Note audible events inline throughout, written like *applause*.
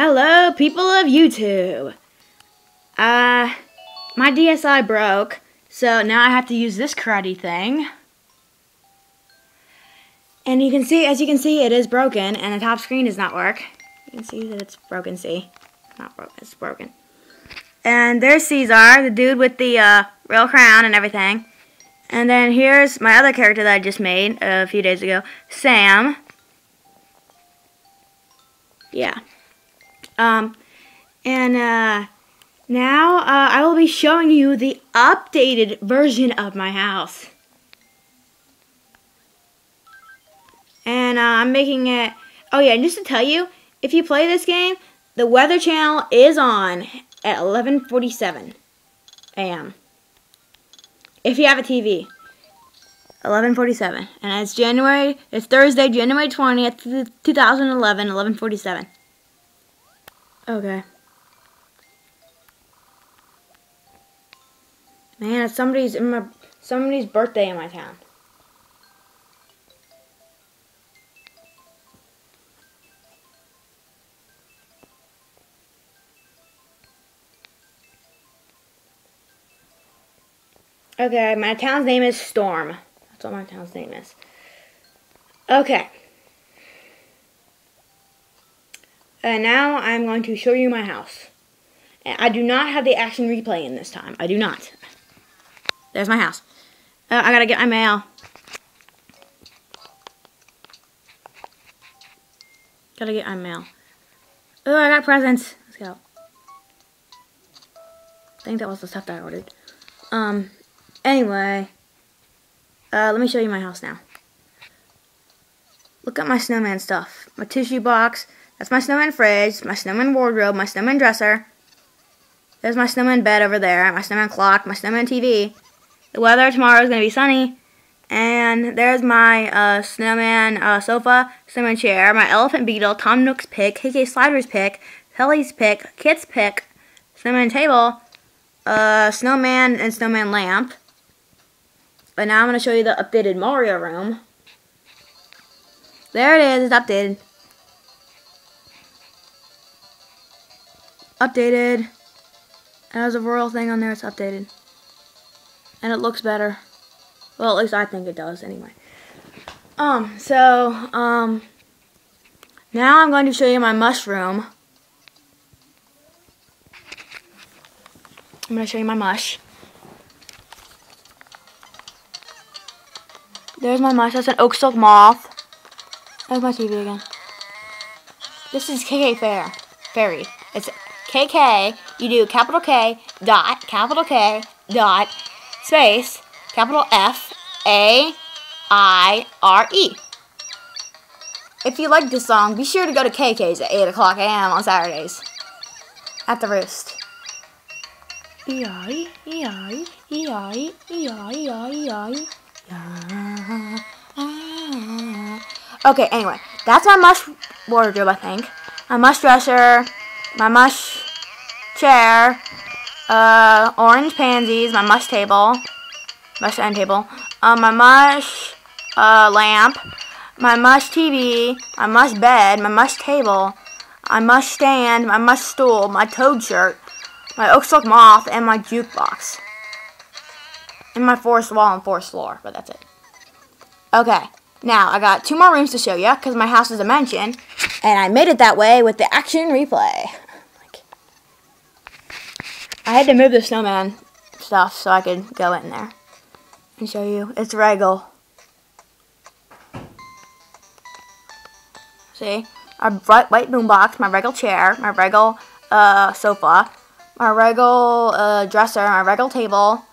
Hello, people of YouTube. Uh, my DSI broke, so now I have to use this karate thing. And you can see, as you can see, it is broken, and the top screen does not work. You can see that it's broken, see? Not broken, it's broken. And there's Caesar, the dude with the uh, real crown and everything. And then here's my other character that I just made a few days ago, Sam. Yeah. Um, and uh, now uh, I will be showing you the updated version of my house. And uh, I'm making it, oh yeah, just to tell you, if you play this game, the Weather Channel is on at 11.47 a.m. If you have a TV. 11:47, and it's January. It's Thursday, January 20th, 2011, 11:47. Okay. Man, it's somebody's in my somebody's birthday in my town. Okay, my town's name is Storm. That's what my town's name is. Okay. And now I'm going to show you my house. I do not have the action replay in this time. I do not. There's my house. Uh, I gotta get my mail. Gotta get my mail. Oh, I got presents. Let's go. I think that was the stuff that I ordered. Um, anyway. Uh, let me show you my house now. Look at my snowman stuff. My tissue box. That's my snowman fridge, my snowman wardrobe, my snowman dresser. There's my snowman bed over there, my snowman clock, my snowman TV. The weather tomorrow is going to be sunny. And there's my uh, snowman uh, sofa, snowman chair, my elephant beetle, Tom Nook's pic, KK Slider's pic, Pelly's pic, Kit's pick, snowman table, uh, snowman and snowman lamp. But now I'm going to show you the updated Mario room. There it is, it's updated. Updated. It has a royal thing on there, it's updated. And it looks better. Well, at least I think it does, anyway. Um, so, um, now I'm going to show you my mushroom. I'm going to show you my mush. There's my mush. That's an oak silk moth. There's my TV again. This is KK Faire. Fairy. It's KK. You do capital K dot capital K dot space capital F A I R E. If you like this song, be sure to go to KK's at 8 o'clock a.m. on Saturdays. At the Roost. E-I, E-I, E-I, E-I, E-I, E-I. Okay, anyway, that's my mush wardrobe, I think. My mush dresser, my mush chair, uh, orange pansies, my mush table, mush end table, uh, my mush uh, lamp, my mush TV, my mush bed, my mush table, my mush stand, my mush stool, my toad shirt, my oak moth, and my jukebox and my forest wall and forest floor, but that's it. Okay, now I got two more rooms to show you because my house is a mansion, and I made it that way with the action replay. Like, I had to move the snowman stuff so I could go in there and show you. It's regal. See? A bright white boombox, my regal chair, my regal uh, sofa, my regal uh, dresser, my regal table,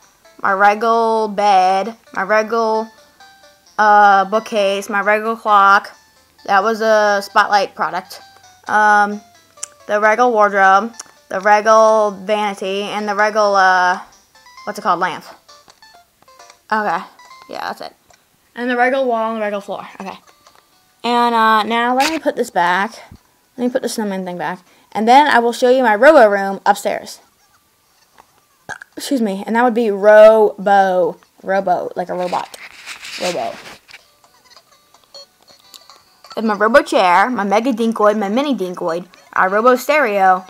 my regal bed, my regal uh, bookcase, my regal clock. That was a Spotlight product. Um, the regal wardrobe, the regal vanity, and the regal, uh, what's it called, lamp. Okay. Yeah, that's it. And the regal wall and the regal floor. Okay. And uh, now let me put this back. Let me put the snowman thing back. And then I will show you my robo room upstairs excuse me, and that would be Robo. Robo, like a robot. Robo. With my Robo chair, my Mega Dingloid, my Mini Dingloid, my Robo Stereo,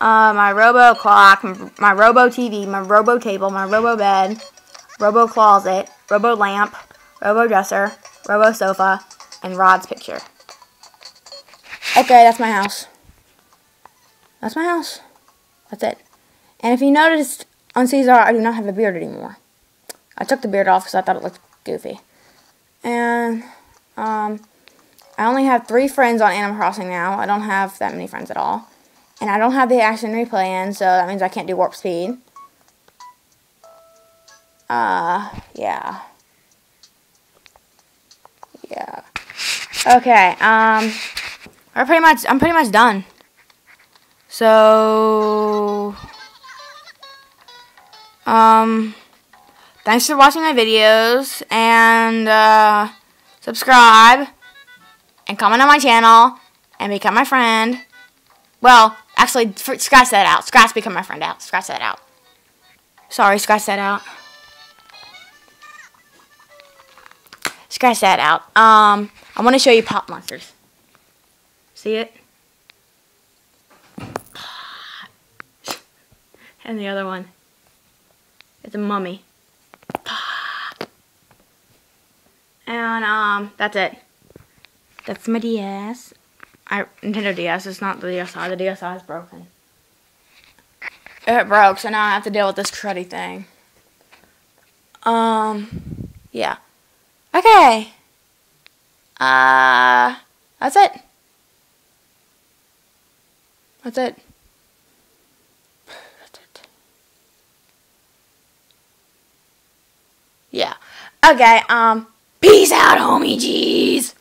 uh, my Robo Clock, my Robo TV, my Robo Table, my Robo Bed, Robo Closet, Robo Lamp, Robo Dresser, Robo Sofa, and Rod's picture. Okay, that's my house. That's my house. That's it. And if you noticed on Caesar, I do not have a beard anymore. I took the beard off because I thought it looked goofy. And, um, I only have three friends on Animal Crossing now. I don't have that many friends at all. And I don't have the action replay in, so that means I can't do warp speed. Uh, yeah. Yeah. Okay, um, we're pretty much, I'm pretty much done. So, um, thanks for watching my videos, and, uh, subscribe, and comment on my channel, and become my friend. Well, actually, scratch that out. Scratch become my friend out. Scratch that out. Sorry, scratch that out. Scratch that out. Um, I want to show you Pop Monsters. See it? *sighs* And the other one. It's a mummy. And, um, that's it. That's my DS. I, Nintendo DS It's not the DSi. The DSi is broken. It broke, so now I have to deal with this cruddy thing. Um, yeah. Okay. Uh, that's it. That's it. *sighs* That's it. Yeah. Okay, um, peace out, homie G's.